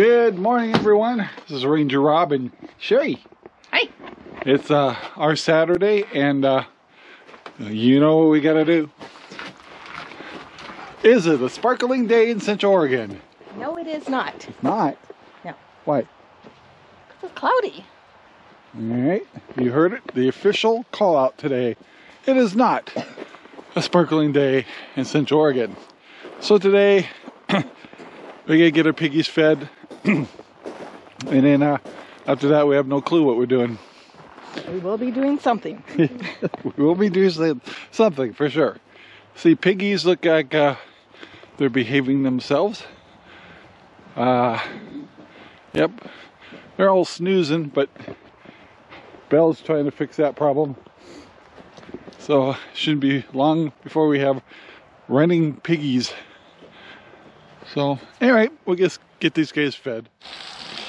Good morning, everyone. This is Ranger Rob and Sherry. Hi. It's uh, our Saturday, and uh, you know what we gotta do. Is it a sparkling day in Central Oregon? No, it is not. It's not. No. Why? It's cloudy. All right, you heard it. The official call out today. It is not a sparkling day in Central Oregon. So today, we gotta get our piggies fed, and then uh, after that, we have no clue what we're doing. We will be doing something. we will be doing something for sure. See, piggies look like uh, they're behaving themselves. Uh, yep, they're all snoozing, but Belle's trying to fix that problem. So shouldn't be long before we have running piggies. So anyway, we'll just get these guys fed.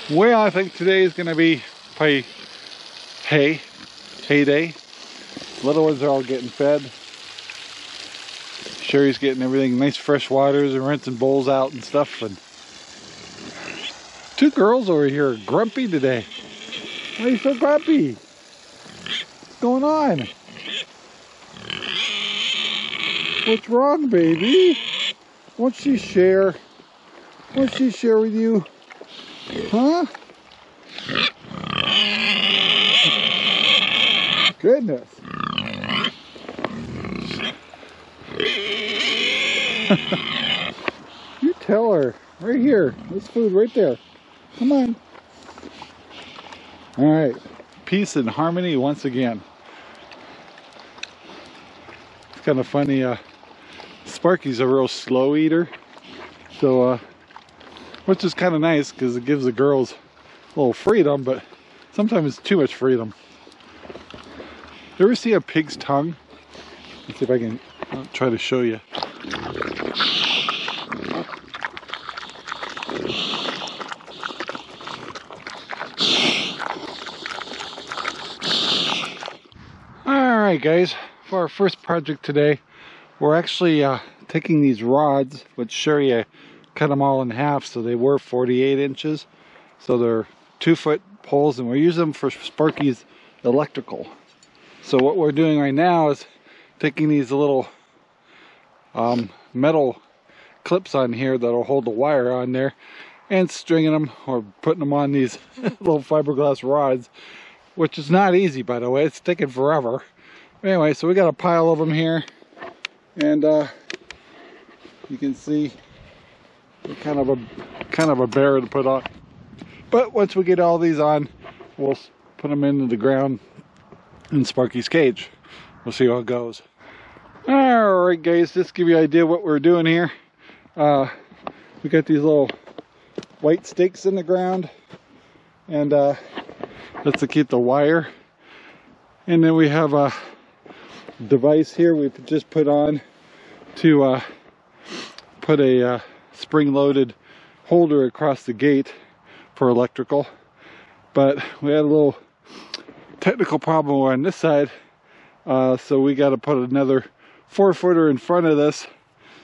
Well, I think today is going to be probably hay, hay day. Little ones are all getting fed. Sherry's getting everything nice fresh waters and rinsing bowls out and stuff. And two girls over here are grumpy today. Why are you so grumpy? What's going on? What's wrong, baby? Won't she share? Won't she share with you? Huh? Goodness. you tell her. Right here. This food right there. Come on. All right. Peace and harmony once again. It's kind of funny. Uh, Sparky's a real slow eater. So, uh, which is kind of nice because it gives the girls a little freedom, but sometimes it's too much freedom. You ever see a pig's tongue? Let's see if I can I'll try to show you. Alright guys, for our first project today, we're actually uh, taking these rods, which Sherry uh, cut them all in half so they were 48 inches. So they're two foot poles and we're using them for Sparky's electrical. So what we're doing right now is taking these little um, metal clips on here that'll hold the wire on there and stringing them or putting them on these little fiberglass rods which is not easy by the way it's taking forever anyway so we got a pile of them here and uh, you can see kind of a kind of a bear to put on. But once we get all these on we'll put them into the ground in Sparky's cage. We'll see how it goes. All right guys just give you an idea what we're doing here. Uh, we got these little white stakes in the ground. And uh, that's to keep the wire. And then we have a device here we've just put on to uh, put a uh, spring-loaded holder across the gate for electrical. But we had a little technical problem on this side uh, so we got to put another four footer in front of this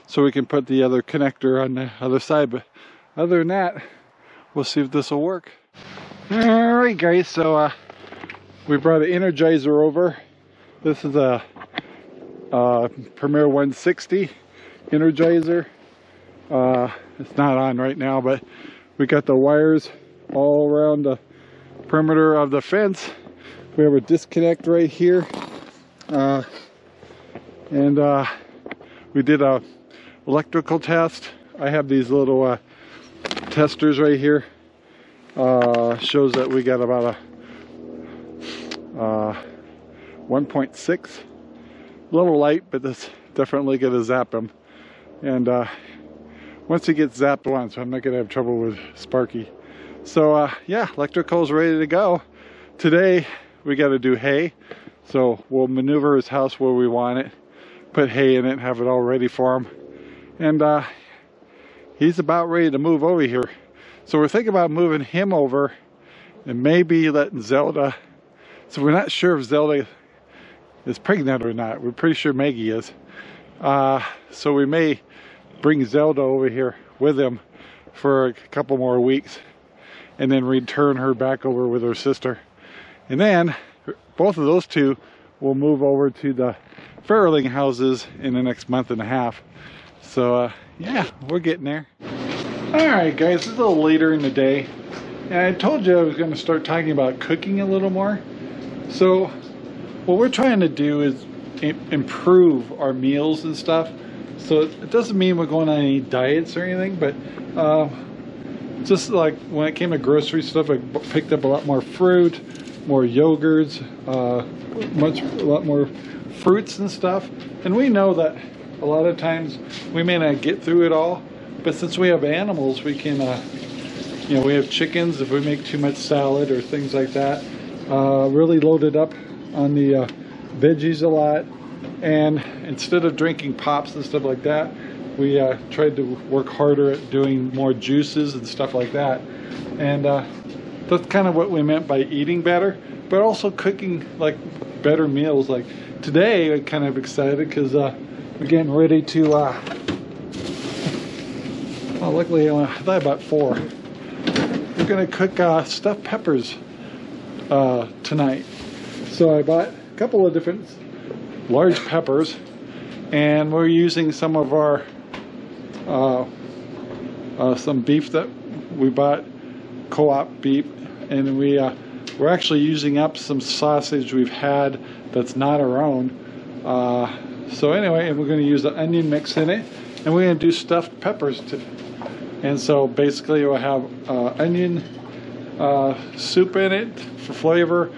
so we can put the other connector on the other side. But other than that we'll see if this will work. All right guys so uh, we brought an energizer over. This is a, a Premier 160 energizer uh, it's not on right now but we got the wires all around the perimeter of the fence. We have a disconnect right here. Uh, and uh, we did a electrical test. I have these little uh, testers right here. Uh, shows that we got about a uh, 1.6 little light but that's definitely gonna zap him and uh, once he gets zapped once I'm not gonna have trouble with Sparky. So uh, yeah electrical's ready to go. Today we got to do hay. So we'll maneuver his house where we want it put hay in it have it all ready for him. And uh, he's about ready to move over here. So we're thinking about moving him over and maybe letting Zelda so we're not sure if Zelda is pregnant or not. We're pretty sure Maggie is. Uh, so we may bring Zelda over here with him for a couple more weeks and then return her back over with her sister. And then both of those two will move over to the farrowing houses in the next month and a half. So uh, yeah, we're getting there. All right, guys, it's a little later in the day. And I told you I was going to start talking about cooking a little more. So what we're trying to do is improve our meals and stuff. So it doesn't mean we're going on any diets or anything, but uh, just like when it came to grocery stuff, I picked up a lot more fruit, more yogurts, uh, much a lot more fruits and stuff. And we know that a lot of times we may not get through it all, but since we have animals, we can, uh, you know, we have chickens. If we make too much salad or things like that, uh, really load it up on the uh, veggies a lot. And instead of drinking pops and stuff like that, we uh, tried to work harder at doing more juices and stuff like that. And uh, that's kind of what we meant by eating better, but also cooking like better meals. Like today, I'm kind of excited because uh, we're getting ready to. Uh, well, luckily, I thought about four. We're gonna cook uh, stuffed peppers uh, tonight. So I bought a couple of different large peppers, and we're using some of our uh, uh, some beef that we bought co-op beef. And we uh, we're actually using up some sausage we've had that's not our own. Uh, so anyway and we're going to use the onion mix in it. And we're going to do stuffed peppers too. And so basically we'll have uh, onion uh, soup in it for flavor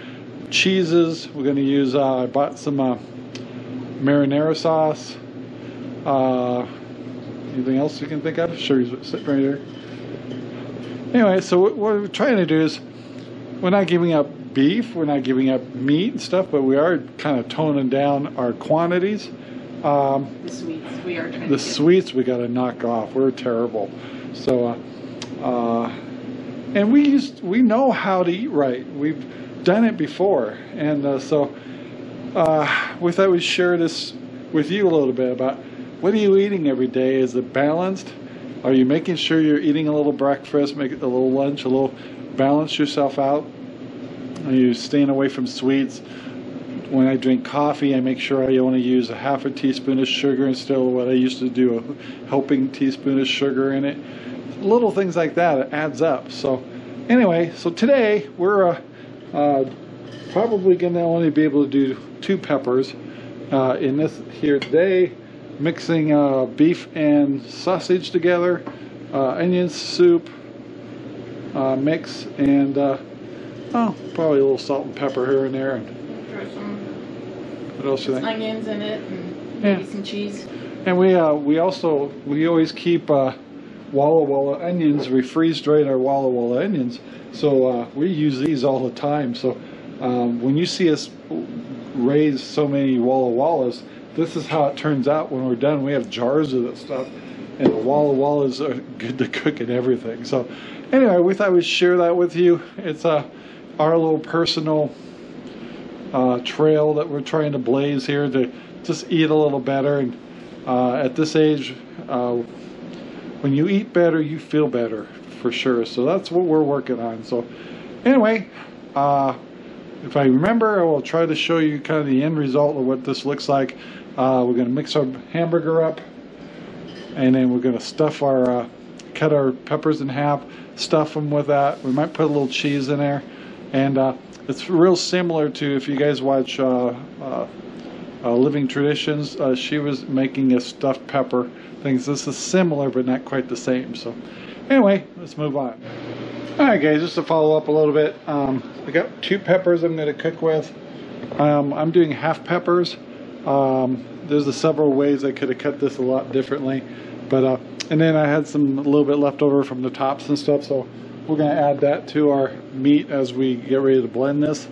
cheeses. We're going to use I bought some marinara sauce Uh, Anything else you can think of? Sherry's sitting right here. Anyway, so what we're trying to do is we're not giving up beef, we're not giving up meat and stuff, but we are kind of toning down our quantities. Um, the sweets we are The sweets we got to knock off. We're terrible. So, uh, uh, and we used we know how to eat right. We've done it before, and uh, so uh, we thought we'd share this with you a little bit about what are you eating every day? Is it balanced? Are you making sure you're eating a little breakfast, make a little lunch, a little balance yourself out? Are you staying away from sweets? When I drink coffee, I make sure I only use a half a teaspoon of sugar instead of what I used to do, a helping teaspoon of sugar in it. Little things like that, it adds up. So anyway, so today we're uh, uh, probably going to only be able to do two peppers uh, in this here today mixing uh, beef and sausage together, uh, onion soup uh, mix, and uh, oh, probably a little salt and pepper here and there. And some what else do you think? onions in it and maybe Yeah. some cheese. And we uh, we also we always keep uh, Walla Walla onions. We freeze dry our Walla Walla onions, so uh, we use these all the time. So um, when you see us raise so many Walla Wallas, this is how it turns out when we're done. We have jars of this stuff, and the Walla Wallas are good to cook and everything. So anyway, we thought we'd share that with you. It's uh, our little personal uh, trail that we're trying to blaze here to just eat a little better. And uh, at this age, uh, when you eat better, you feel better for sure. So that's what we're working on. So anyway, uh, if I remember, I will try to show you kind of the end result of what this looks like. Uh, we're going to mix our hamburger up, and then we're going to stuff our, uh, cut our peppers in half, stuff them with that. We might put a little cheese in there, and uh, it's real similar to if you guys watch uh, uh, uh, Living Traditions. she was making a stuffed pepper things. This is similar, but not quite the same. So, anyway, let's move on. All right, guys, just to follow up a little bit, um, I got two peppers I'm going to cook with. Um, I'm doing half peppers. Um, there's a several ways I could have cut this a lot differently, but uh, and then I had some a little bit left over from the tops and stuff, so we're going to add that to our meat as we get ready to blend this.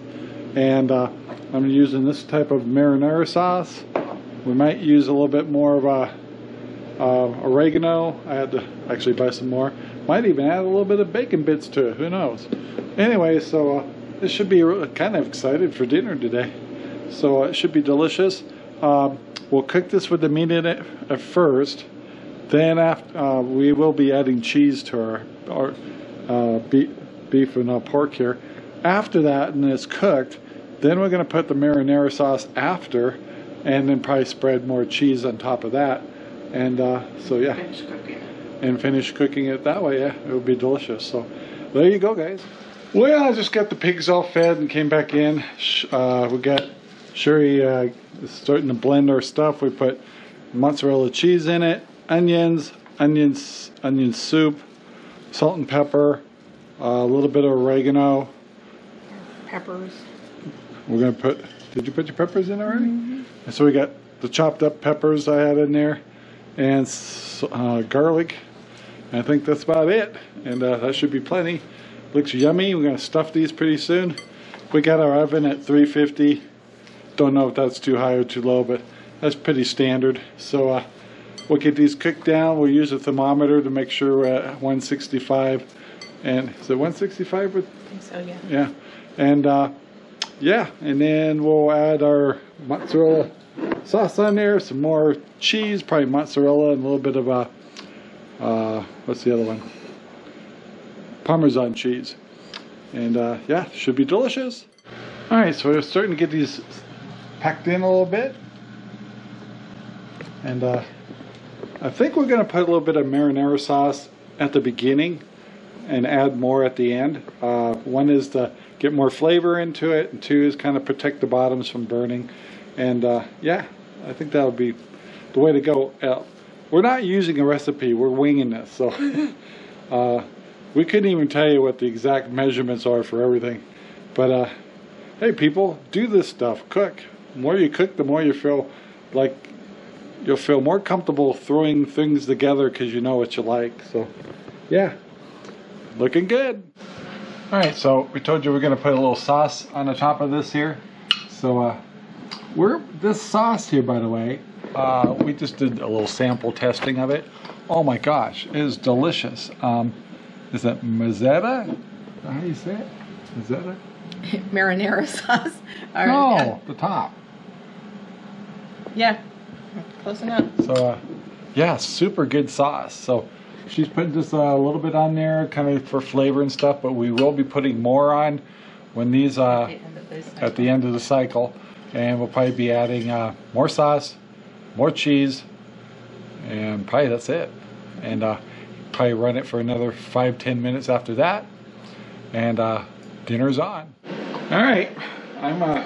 And uh, I'm using this type of marinara sauce. We might use a little bit more of a uh, oregano. I had to actually buy some more. Might even add a little bit of bacon bits to it. Who knows? Anyway, so uh, this should be kind of excited for dinner today. So uh, it should be delicious. Um, we'll cook this with the meat in it at first. Then after, uh, we will be adding cheese to our, our uh, beef, beef and uh, pork here. After that, and it's cooked, then we're going to put the marinara sauce after, and then probably spread more cheese on top of that. And uh, so yeah. And finish cooking it that way. Yeah, it would be delicious. So there you go, guys. Well, I just got the pigs all fed and came back in. Uh, we got Sherry uh, starting to blend our stuff. We put mozzarella cheese in it, onions, onions, onion soup, salt and pepper, uh, a little bit of oregano. Peppers. We're gonna put. Did you put your peppers in already? And so we got the chopped up peppers I had in there, and uh, garlic. I think that's about it, and uh, that should be plenty. Looks yummy. We're gonna stuff these pretty soon. We got our oven at 350. Don't know if that's too high or too low, but that's pretty standard. So uh, we'll get these cooked down. We'll use a thermometer to make sure we're at 165. And is it 165 I think so, yeah. yeah, and uh, yeah, and then we'll add our mozzarella sauce on there, some more cheese, probably mozzarella, and a little bit of a uh, what's the other one? Parmesan cheese, and uh, yeah, should be delicious. All right, so we're starting to get these packed in a little bit, and uh, I think we're gonna put a little bit of marinara sauce at the beginning and add more at the end. Uh, one is to get more flavor into it, and two is kind of protect the bottoms from burning. And uh, yeah, I think that would be the way to go. Uh, we're not using a recipe; we're winging this. So uh, we couldn't even tell you what the exact measurements are for everything. But uh, hey, people, do this stuff. Cook. The more you cook, the more you feel like you'll feel more comfortable throwing things together because you know what you like. So yeah. Looking good. All right, so we told you we're gonna put a little sauce on the top of this here. So uh, we're this sauce here, by the way. Uh, we just did a little sample testing of it. Oh my gosh, it is delicious. Um, is it mazzetta? Is that How do you say it? Mazzetta? Marinara sauce. Right. No, the top. Yeah. yeah. Close enough. So uh, yeah, super good sauce. So she's putting just a little bit on there, kind of for flavor and stuff. But we will be putting more on when these uh, At the end of this at the end of the cycle, and we'll probably be adding uh, more sauce, more cheese, and probably that's it. And uh, probably run it for another five ten minutes after that, and uh, dinner's on. All right, I'm uh,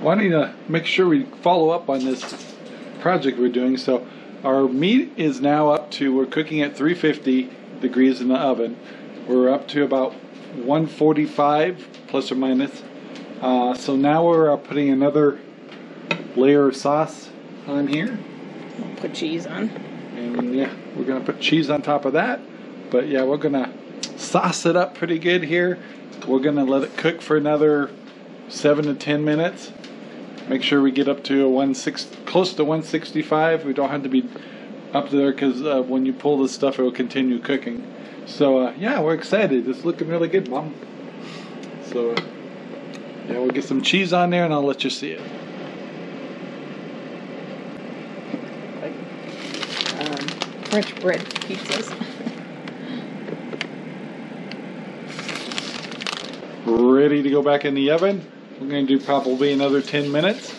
wanting to make sure we follow up on this project we're doing. So our meat is now up to we're cooking at 350 degrees in the oven. We're up to about 145 plus or minus. Uh, so now we're uh, putting another layer of sauce on here, We'll put cheese on. and yeah, we're gonna put cheese on top of that. But yeah, we're gonna sauce it up pretty good here. We're gonna let it cook for another seven to ten minutes. Make sure we get up to a one six, close to 165. We don't have to be up there because uh, when you pull this stuff, it will continue cooking. So uh, yeah, we're excited. It's looking really good, Mom. So uh, yeah, we'll get some cheese on there, and I'll let you see it. Like um, French bread pizzas. ready to go back in the oven. We're going to do probably another 10 minutes.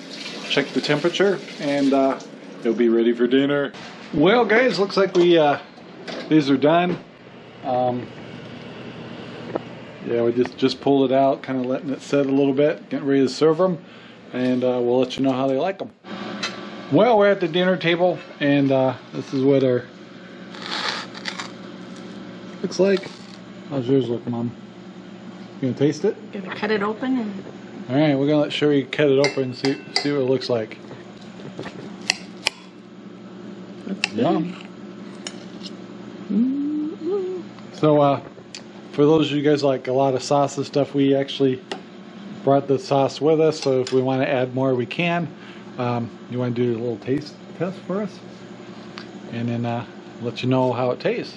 Check the temperature and uh, it'll be ready for dinner. Well, guys, looks like we uh, these are done. Um, yeah, we just just pulled it out, kind of letting it set a little bit, getting ready to serve them, and uh, we'll let you know how they like them. Well, we're at the dinner table, and uh, this is what our looks like. How's yours look, Mom? You gonna taste it? Gonna cut it open and All right, we're gonna let Sherry cut it open and see see what it looks like. Yum. So, uh, for those of you guys like a lot of sauce and stuff, we actually brought the sauce with us. So if we want to add more, we can. Um, you want to do a little taste test for us, and then uh, let you know how it tastes.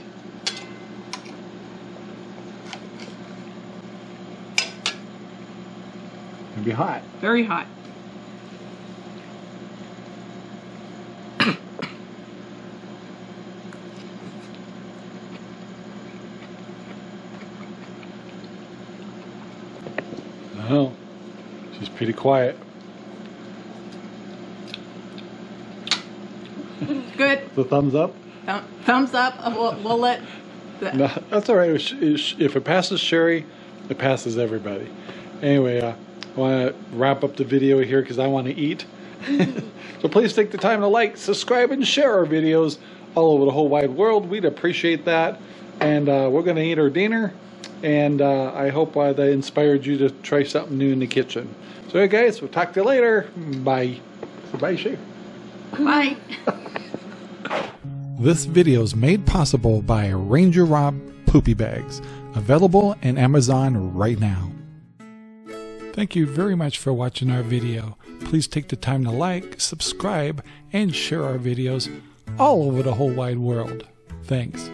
It'll be hot. very hot. Oh, she's pretty quiet. Good. The thumbs up? Thumb- Thumbs up. Uh, We'll, we'll let. The, No, that's all right. If it passes Sherry, it passes everybody. Anyway, uh, I want to wrap up the video here because I want to eat. so please take the time to like, subscribe, and share our videos all over the whole wide world. We'd appreciate that. And uh, we're going to eat our dinner. And uh, I hope uh, that inspired you to try something new in the kitchen. So, hey guys, we'll talk to you later. Bye. Bye, Sherry. bye. This video is made possible by Ranger Rob Poopy Bags, available in Amazon right now. Thank you very much for watching our video. Please take the time to like, subscribe, and share our videos all over the whole wide world. Thanks.